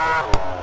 Ah!